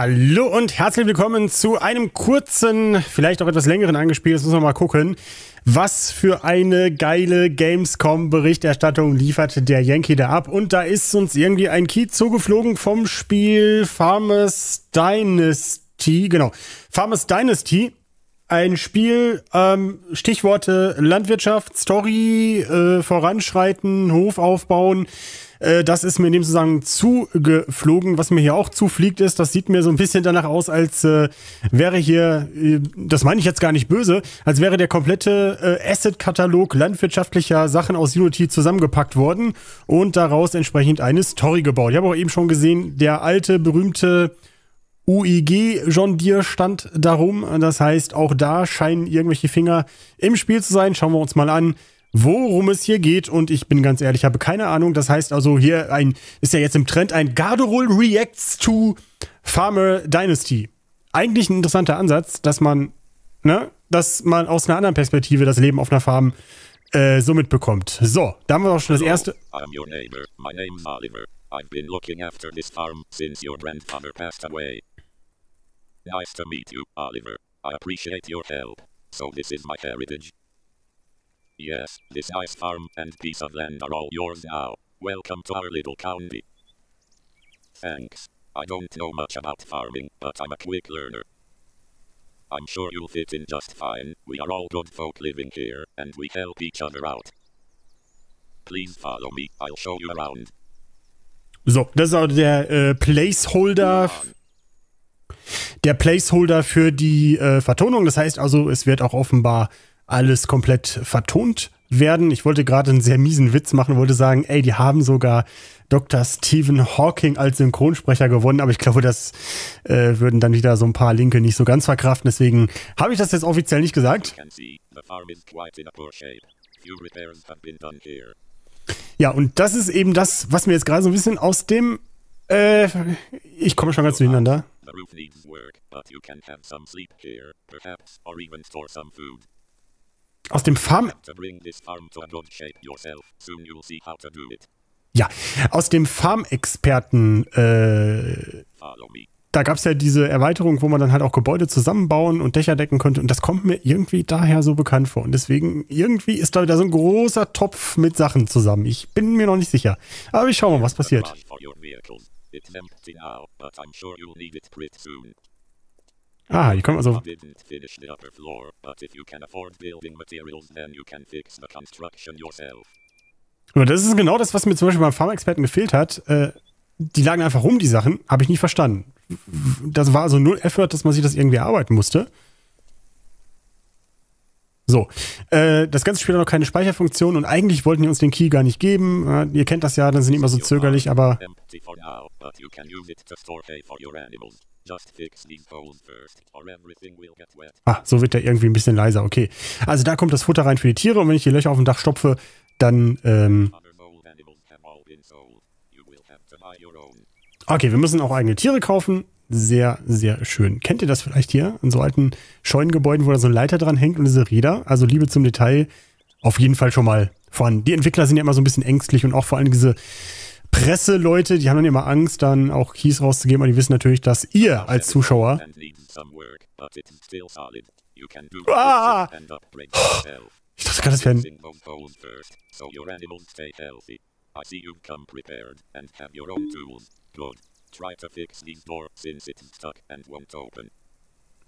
Hallo und herzlich willkommen zu einem kurzen, vielleicht auch etwas längeren angespielt. Jetzt müssen wir mal gucken, was für eine geile Gamescom-Berichterstattung liefert der Yankee da ab. Und da ist uns irgendwie ein Key zugeflogen vom Spiel Farmers Dynasty. Genau, Farmers Dynasty. Ein Spiel, ähm, Stichworte Landwirtschaft, Story, äh, Voranschreiten, Hof aufbauen. Äh, das ist mir in dem Zusammenhang zugeflogen. Was mir hier auch zufliegt ist, das sieht mir so ein bisschen danach aus, als äh, wäre hier, äh, das meine ich jetzt gar nicht böse, als wäre der komplette äh, Asset-Katalog landwirtschaftlicher Sachen aus Unity zusammengepackt worden und daraus entsprechend eine Story gebaut. Ich habe auch eben schon gesehen, der alte, berühmte UIG John Deere stand darum. Das heißt, auch da scheinen irgendwelche Finger im Spiel zu sein. Schauen wir uns mal an, worum es hier geht. Und ich bin ganz ehrlich, habe keine Ahnung. Das heißt also, hier ein, ist ja jetzt im Trend ein Garderol Reacts to Farmer Dynasty. Eigentlich ein interessanter Ansatz, dass man, ne, dass man aus einer anderen Perspektive das Leben auf einer Farm äh, so mitbekommt. So, da haben wir auch schon das erste. I'm your neighbor. My name's Oliver. I've been looking after this farm since your grandfather passed away. Nice to meet you, Oliver. I appreciate your help. So this is my heritage. Yes, this ice farm and piece of land are all yours now. Welcome to our little county. Thanks. I don't know much about farming, but I'm a quick learner. I'm sure you'll fit in just fine. We are all good folk living here, and we help each other out. Please follow me. I'll show you around. So, das ist auch der äh, Placeholder der Placeholder für die äh, Vertonung. Das heißt also, es wird auch offenbar alles komplett vertont werden. Ich wollte gerade einen sehr miesen Witz machen, wollte sagen, ey, die haben sogar Dr. Stephen Hawking als Synchronsprecher gewonnen, aber ich glaube, das äh, würden dann wieder so ein paar Linke nicht so ganz verkraften. Deswegen habe ich das jetzt offiziell nicht gesagt. Ja, und das ist eben das, was mir jetzt gerade so ein bisschen aus dem äh, ich komme schon ganz durcheinander. The roof needs work, but you can have some sleep here, perhaps, or even store some food. Aus dem Farm. Ja, aus dem Farmexperten. Äh, da gab es ja diese Erweiterung, wo man dann halt auch Gebäude zusammenbauen und Dächer decken konnte. Und das kommt mir irgendwie daher so bekannt vor. Und deswegen, irgendwie ist da wieder so ein großer Topf mit Sachen zusammen. Ich bin mir noch nicht sicher. Aber ich schau mal, was passiert. It's empty now, but I'm sure you'll need it pretty soon. Ah, hier kommen also. Und das ist genau das, was mir zum Beispiel beim Pharmaexperten gefehlt hat. Äh, die lagen einfach rum, die Sachen. Habe ich nicht verstanden. Das war also null Effort, dass man sich das irgendwie erarbeiten musste. So, äh, das ganze Spiel hat noch keine Speicherfunktion und eigentlich wollten die uns den Key gar nicht geben. Äh, ihr kennt das ja, dann sind die immer so zögerlich, aber. Ah, so wird der irgendwie ein bisschen leiser, okay. Also da kommt das Futter rein für die Tiere und wenn ich die Löcher auf dem Dach stopfe, dann. Ähm okay, wir müssen auch eigene Tiere kaufen sehr, sehr schön. Kennt ihr das vielleicht hier? In so alten Scheunengebäuden, wo da so ein Leiter dran hängt und diese Räder? Also Liebe zum Detail auf jeden Fall schon mal vorhanden. Die Entwickler sind ja immer so ein bisschen ängstlich und auch vor allem diese Presseleute, die haben dann immer Angst, dann auch Keys rauszugeben, aber die wissen natürlich, dass ihr als Zuschauer. Ah! Ich dachte gerade, das wäre ein.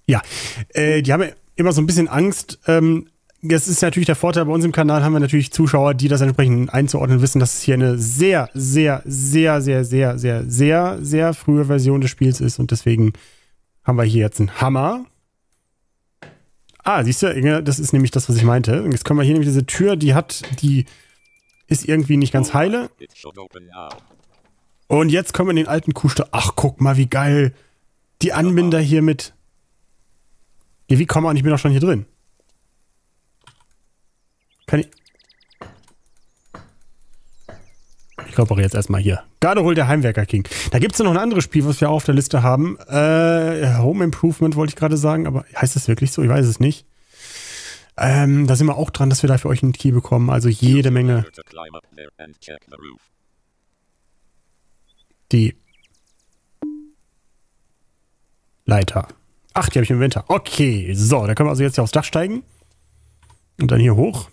Ja, äh, die haben immer so ein bisschen Angst. Ähm, das ist natürlich der Vorteil bei uns im Kanal, haben wir natürlich Zuschauer, die das entsprechend einzuordnen wissen, dass es hier eine sehr, sehr, sehr, sehr, sehr, sehr, sehr, sehr frühe Version des Spiels ist und deswegen haben wir hier jetzt einen Hammer. Ah, siehst du, das ist nämlich das, was ich meinte. Jetzt können wir hier nämlich diese Tür, die hat, die ist irgendwie nicht ganz heile. Und jetzt kommen wir in den alten Kuhstall. Ach, guck mal, wie geil. Die Anbinder hier mit. Ja, wie kommen wir an? Ich bin doch schon hier drin. Kann ich. Ich auch jetzt erstmal hier. Garderol, der Heimwerker King. Da gibt es ja noch ein anderes Spiel, was wir auch auf der Liste haben. Äh, Home Improvement wollte ich gerade sagen, aber heißt das wirklich so? Ich weiß es nicht. Ähm, da sind wir auch dran, dass wir da für euch einen Key bekommen. Also jede Menge die Leiter. Ach, die habe ich im Winter. Okay, so, da können wir also jetzt hier aufs Dach steigen. Und dann hier hoch.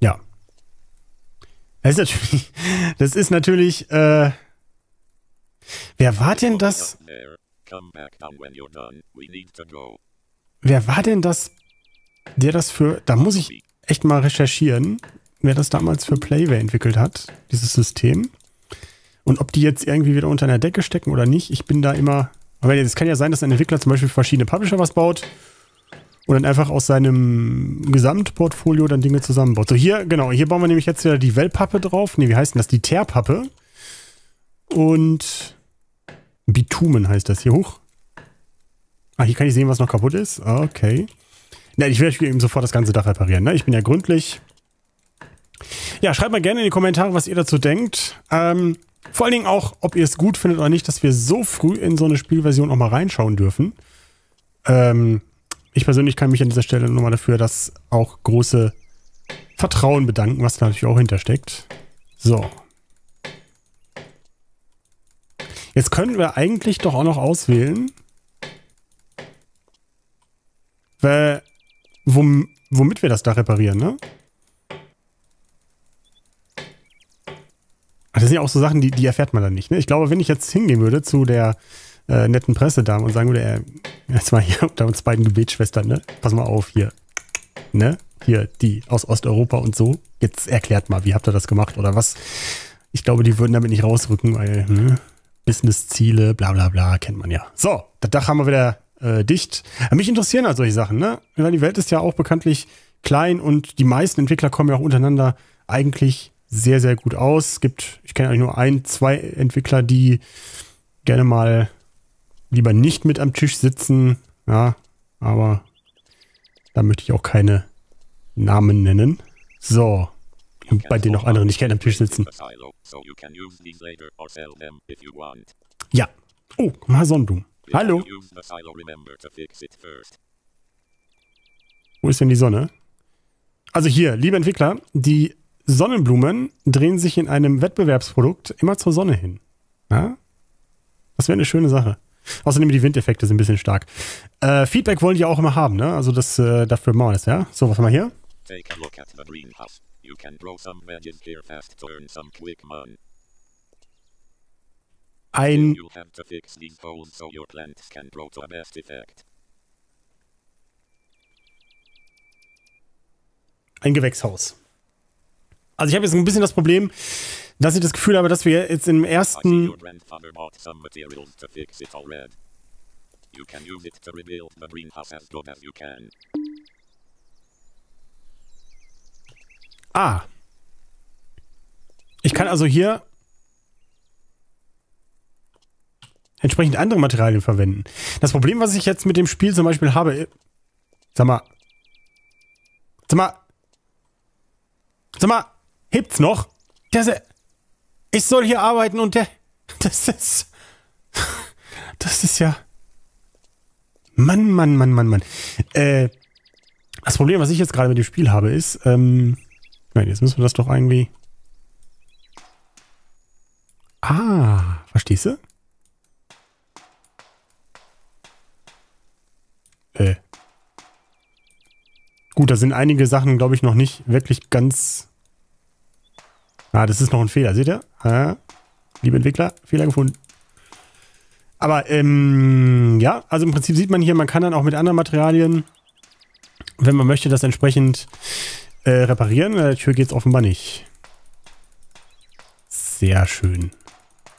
Ja. Das ist natürlich, das ist natürlich, äh, wer war denn das? Wer war denn das, der das für, da muss ich echt mal recherchieren, wer das damals für Playway entwickelt hat, dieses System. Und ob die jetzt irgendwie wieder unter einer Decke stecken oder nicht, ich bin da immer. Aber es kann ja sein, dass ein Entwickler zum Beispiel verschiedene Publisher was baut und dann einfach aus seinem Gesamtportfolio dann Dinge zusammenbaut. So, hier, genau, hier bauen wir nämlich jetzt wieder die Wellpappe drauf. Ne, wie heißt denn das? Die Teerpappe. Und Bitumen heißt das hier hoch. Ah, hier kann ich sehen, was noch kaputt ist. Okay. Na, ich werde eben sofort das ganze Dach reparieren. Ne? Ich bin ja gründlich. Ja, schreibt mal gerne in die Kommentare, was ihr dazu denkt. Ähm, vor allen Dingen auch, ob ihr es gut findet oder nicht, dass wir so früh in so eine Spielversion auch mal reinschauen dürfen. Ähm, ich persönlich kann mich an dieser Stelle nochmal dafür das auch große Vertrauen bedanken, was da natürlich auch hintersteckt. So. Jetzt können wir eigentlich doch auch noch auswählen, womit wir das da reparieren, ne? Das sind ja auch so Sachen, die, die erfährt man dann nicht. Ne? Ich glaube, wenn ich jetzt hingehen würde zu der äh, netten Pressedame und sagen würde, äh, jetzt mal hier unter uns beiden Gebetsschwestern, ne? Pass mal auf hier. Ne? Hier, die aus Osteuropa und so. Jetzt erklärt mal, wie habt ihr das gemacht oder was? Ich glaube, die würden damit nicht rausrücken, weil, ne? Business-Ziele, bla bla bla, kennt man ja. So, das Dach haben wir wieder äh, dicht. Mich interessieren halt solche Sachen, ne? Die Welt ist ja auch bekanntlich klein und die meisten Entwickler kommen ja auch untereinander eigentlich sehr, sehr gut aus. Es gibt, ich kenne eigentlich nur ein, zwei Entwickler, die gerne mal lieber nicht mit am Tisch sitzen. Ja, aber da möchte ich auch keine Namen nennen. So. Und bei denen noch andere nicht gerne am Tisch sitzen. Ja. Oh, mal Sonnenblumen. Hallo. Wo ist denn die Sonne? Also hier, liebe Entwickler, die Sonnenblumen drehen sich in einem Wettbewerbsprodukt immer zur Sonne hin. Ja? Das wäre eine schöne Sache. Außerdem die Windeffekte sind ein bisschen stark. Äh, Feedback wollen die auch immer haben, ne? Also das äh, dafür machen wir das, ja? So, was haben wir hier? Take a look at the greenhouse. You can grow some veggies here fast to earn some quick money. Ein you have to fix these holes so your plants can grow to best effect. Ein Gewächshaus. Also ich habe jetzt ein bisschen das Problem, dass ich das Gefühl habe, dass wir jetzt im ersten... Ah. Ich kann also hier entsprechend andere Materialien verwenden. Das Problem, was ich jetzt mit dem Spiel zum Beispiel habe... Sag mal... Sag mal... Sag mal... Hebt's noch? Das, ich soll hier arbeiten und der. Das ist. Das ist ja. Mann, Mann, Mann, Mann, Mann. Äh, das Problem, was ich jetzt gerade mit dem Spiel habe, ist, ähm, nein, jetzt müssen wir das doch irgendwie. Ah, verstehst du? Äh. Gut, da sind einige Sachen, glaube ich, noch nicht wirklich ganz Ah, das ist noch ein Fehler, seht ihr? Ja, liebe Entwickler, Fehler gefunden. Aber ähm, ja, also im Prinzip sieht man hier, man kann dann auch mit anderen Materialien, wenn man möchte, das entsprechend äh, reparieren. Bei der Tür geht es offenbar nicht. Sehr schön.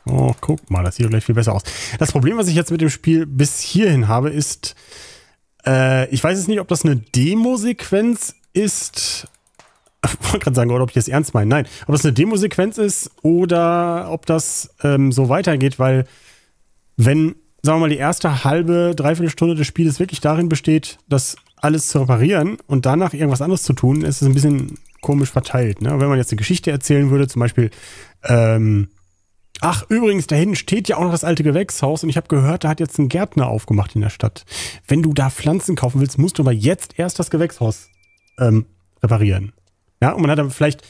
Oh, guck mal, das sieht doch gleich viel besser aus. Das Problem, was ich jetzt mit dem Spiel bis hierhin habe, ist, äh, ich weiß jetzt nicht, ob das eine Demo-Sequenz ist wollte gerade sagen, oder ob ich das ernst meine. Nein, ob das eine Demosequenz ist oder ob das ähm, so weitergeht, weil wenn, sagen wir mal, die erste halbe, dreiviertel Stunde des Spieles wirklich darin besteht, das alles zu reparieren und danach irgendwas anderes zu tun, ist es ein bisschen komisch verteilt. Ne? Wenn man jetzt eine Geschichte erzählen würde, zum Beispiel, ähm, ach, übrigens, da hinten steht ja auch noch das alte Gewächshaus und ich habe gehört, da hat jetzt ein Gärtner aufgemacht in der Stadt. Wenn du da Pflanzen kaufen willst, musst du aber jetzt erst das Gewächshaus ähm, reparieren. Ja, und man hat dann vielleicht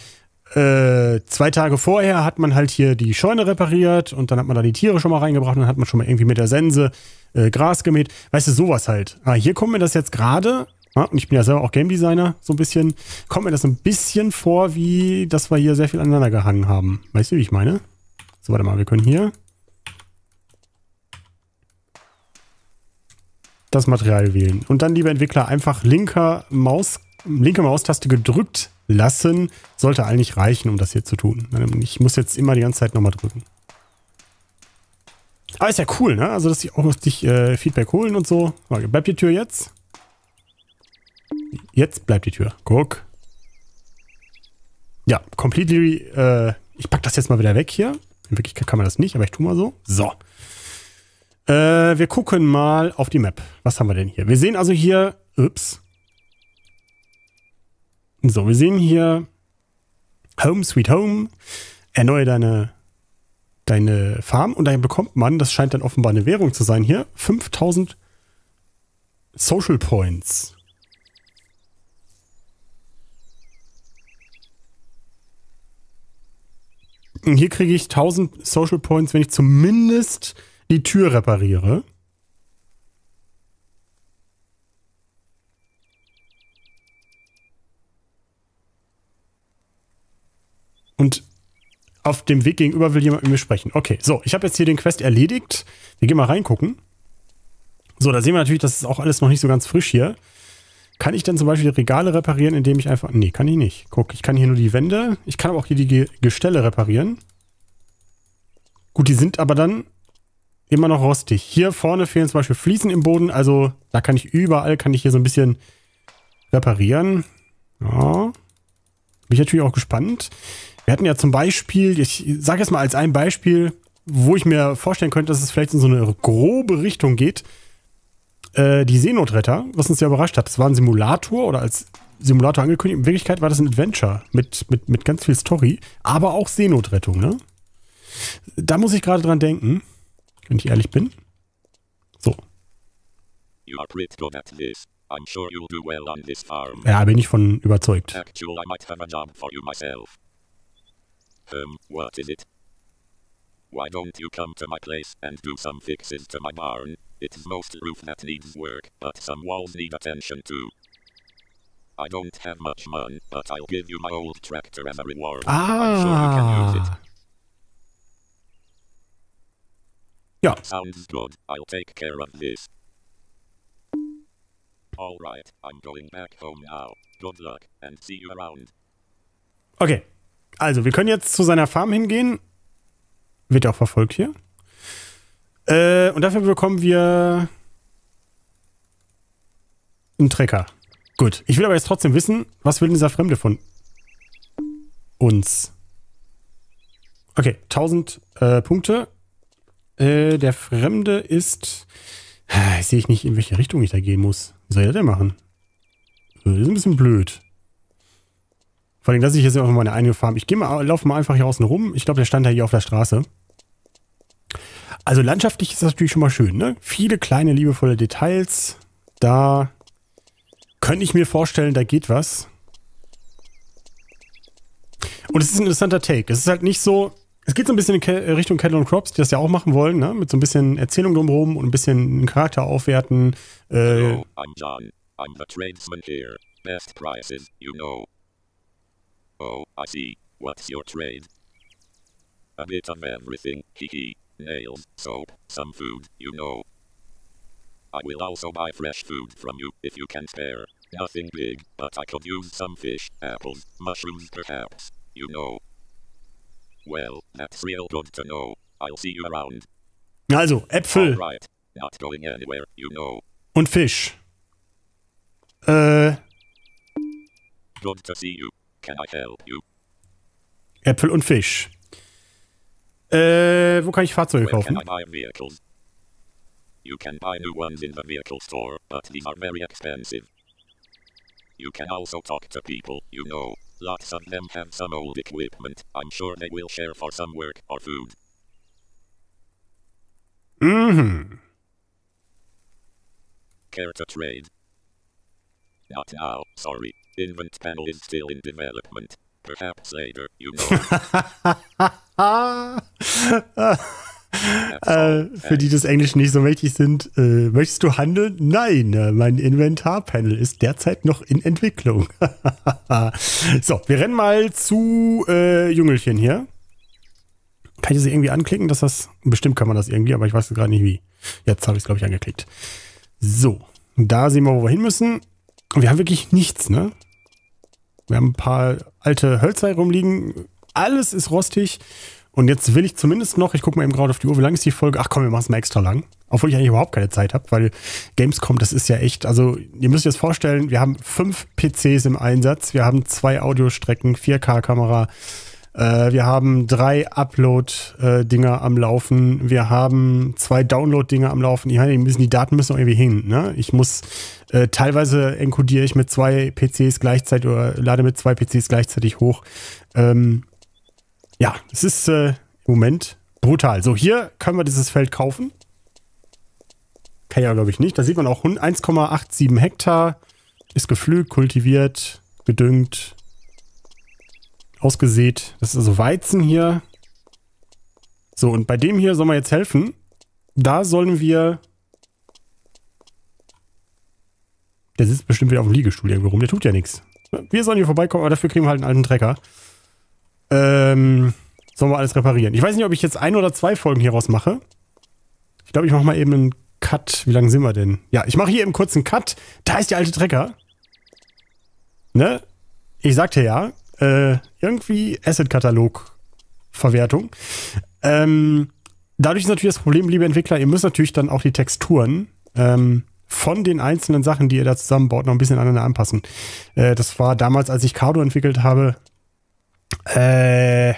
äh, zwei Tage vorher hat man halt hier die Scheune repariert und dann hat man da die Tiere schon mal reingebracht und dann hat man schon mal irgendwie mit der Sense äh, Gras gemäht. Weißt du, sowas halt. Ah, hier kommt mir das jetzt gerade, ja, und ich bin ja selber auch Game Designer, so ein bisschen, kommt mir das ein bisschen vor, wie dass wir hier sehr viel aneinander gehangen haben. Weißt du, wie ich meine? So, warte mal, wir können hier das Material wählen. Und dann, liebe Entwickler, einfach linker Maus, linke Maustaste gedrückt lassen. Sollte eigentlich reichen, um das hier zu tun. Ich muss jetzt immer die ganze Zeit nochmal drücken. Aber ist ja cool, ne? Also, dass sie auch noch dich äh, Feedback holen und so. Bleibt die Tür jetzt? Jetzt bleibt die Tür. Guck. Ja, completely. Äh, ich pack das jetzt mal wieder weg hier. In Wirklichkeit kann man das nicht, aber ich tue mal so. So. Äh, wir gucken mal auf die Map. Was haben wir denn hier? Wir sehen also hier. Ups. So, wir sehen hier Home Sweet Home. Erneuere deine, deine Farm und dahin bekommt man, das scheint dann offenbar eine Währung zu sein hier, 5000 Social Points. Und hier kriege ich 1000 Social Points, wenn ich zumindest die Tür repariere. Und auf dem Weg gegenüber will jemand mit mir sprechen. Okay, so, ich habe jetzt hier den Quest erledigt. Wir gehen mal reingucken. So, da sehen wir natürlich, das ist auch alles noch nicht so ganz frisch hier. Kann ich denn zum Beispiel die Regale reparieren, indem ich einfach... Nee, kann ich nicht. Guck, ich kann hier nur die Wände. Ich kann aber auch hier die Gestelle reparieren. Gut, die sind aber dann immer noch rostig. Hier vorne fehlen zum Beispiel Fliesen im Boden. Also da kann ich überall, kann ich hier so ein bisschen reparieren. Ja. Bin ich natürlich auch gespannt. Wir hatten ja zum Beispiel, ich sage jetzt mal als ein Beispiel, wo ich mir vorstellen könnte, dass es vielleicht in so eine grobe Richtung geht. Äh, die Seenotretter, was uns ja überrascht hat. Das war ein Simulator oder als Simulator angekündigt. In Wirklichkeit war das ein Adventure mit, mit, mit ganz viel Story, aber auch Seenotrettung, ne? Da muss ich gerade dran denken, wenn ich ehrlich bin. So. You are pretty good at this. I'm sure you'll do well on this farm. Ja, bin ich von überzeugt. Actually, I might have a job for you myself. Um, what is it? Why don't you come to my place and do some fixes to my barn? It's most roof that needs work, but some walls need attention too. I don't have much money, but I'll give you my old tractor as a reward. Ah. I'm sure you can use it. Ja. Sounds good. I'll take care of this. All I'm going back home now. Good luck and see you around. Okay, Also, wir können jetzt zu seiner Farm hingehen. Wird ja auch verfolgt hier. Äh, und dafür bekommen wir einen Trecker. Gut. Ich will aber jetzt trotzdem wissen, was will dieser Fremde von uns? Okay, 1000 äh, Punkte. Äh, der Fremde ist... Äh, sehe ich nicht, in welche Richtung ich da gehen muss. Wie soll er denn machen? Das ist ein bisschen blöd. Vor allem, dass ich jetzt auch mal eine eigene Farm. Ich gehe mal, laufe mal einfach hier außen rum. Ich glaube, der stand ja hier auf der Straße. Also landschaftlich ist das natürlich schon mal schön, ne? Viele kleine, liebevolle Details. Da könnte ich mir vorstellen, da geht was. Und es ist ein interessanter Take. Es ist halt nicht so, es geht so ein bisschen in Ke Richtung Kettle und Crops, die das ja auch machen wollen, ne? Mit so ein bisschen Erzählung drumherum und ein bisschen Charakter aufwerten. Äh, Hello, I'm John. I'm the tradesman here. Best prices, you know. Oh, I see. What's your trade? A bit of everything, hee Nails, soap, some food, you know. I will also buy fresh food from you, if you can spare. Nothing big, but I could use some fish, apples, mushrooms perhaps, you know. Well, that's real good to know. I'll see you around. Also, Äpfel. Right. Not going anywhere, you know. Und Fisch. Äh. Good to see you. Can I help you? Äpfel und Fisch. Äh, wo kann ich Fahrzeuge kaufen? You can buy new ones in the vehicle store, but these are very expensive. You can also talk to people, you know. Lots of them have some old equipment. I'm sure they will share for some work or food. Mhm. Care to trade? Not now, sorry. Invent panel is still in development. Perhaps later, you know. Äh, für die des Englischen nicht so mächtig sind, äh, möchtest du handeln? Nein, äh, mein Inventarpanel ist derzeit noch in Entwicklung. so, wir rennen mal zu äh, Jüngelchen hier. Kann ich das irgendwie anklicken, dass das. Bestimmt kann man das irgendwie, aber ich weiß gerade nicht wie. Jetzt habe ich es, glaube ich, angeklickt. So, da sehen wir, wo wir hin müssen. Und wir haben wirklich nichts, ne? Wir haben ein paar alte Hölzer rumliegen. Alles ist rostig. Und jetzt will ich zumindest noch, ich gucke mal eben gerade auf die Uhr, wie lang ist die Folge? Ach komm, wir machen es mal extra lang. Obwohl ich eigentlich überhaupt keine Zeit habe, weil Gamescom, das ist ja echt, also ihr müsst euch das vorstellen, wir haben fünf PCs im Einsatz, wir haben zwei Audiostrecken, 4K-Kamera, äh, wir haben drei Upload-Dinger am Laufen, wir haben zwei Download-Dinger am Laufen. Die, müssen, die Daten müssen auch irgendwie hin. Ne? Ich muss, äh, teilweise encodiere ich mit zwei PCs gleichzeitig oder lade mit zwei PCs gleichzeitig hoch. Ähm, ja, es ist äh, im Moment brutal. So, hier können wir dieses Feld kaufen. Kann ja, glaube ich, nicht. Da sieht man auch 1,87 Hektar. Ist gepflügt, kultiviert, gedüngt, ausgesät. Das ist also Weizen hier. So, und bei dem hier sollen wir jetzt helfen. Da sollen wir. Der sitzt bestimmt wieder auf dem Liegestuhl irgendwo rum. Der tut ja nichts. Wir sollen hier vorbeikommen, aber dafür kriegen wir halt einen alten Trecker. Ähm, sollen wir alles reparieren. Ich weiß nicht, ob ich jetzt ein oder zwei Folgen hieraus mache. Ich glaube, ich mache mal eben einen Cut. Wie lange sind wir denn? Ja, ich mache hier eben kurz einen Cut. Da ist der alte Trecker. Ne? Ich sagte ja, äh, irgendwie Asset-Katalog-Verwertung. Ähm, dadurch ist natürlich das Problem, liebe Entwickler, ihr müsst natürlich dann auch die Texturen ähm, von den einzelnen Sachen, die ihr da zusammenbaut, noch ein bisschen aneinander anpassen. Äh, das war damals, als ich Cardo entwickelt habe, äh,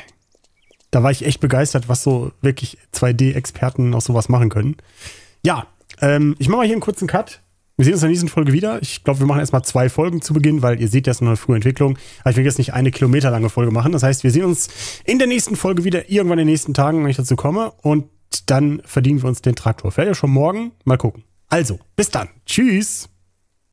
da war ich echt begeistert, was so wirklich 2D-Experten aus sowas machen können. Ja, ähm, ich mache mal hier einen kurzen Cut. Wir sehen uns in der nächsten Folge wieder. Ich glaube, wir machen erstmal zwei Folgen zu Beginn, weil ihr seht, das ist noch eine frühe Entwicklung. Aber ich will jetzt nicht eine kilometerlange Folge machen. Das heißt, wir sehen uns in der nächsten Folge wieder, irgendwann in den nächsten Tagen, wenn ich dazu komme. Und dann verdienen wir uns den Traktor. Vielleicht ja schon morgen. Mal gucken. Also, bis dann. Tschüss.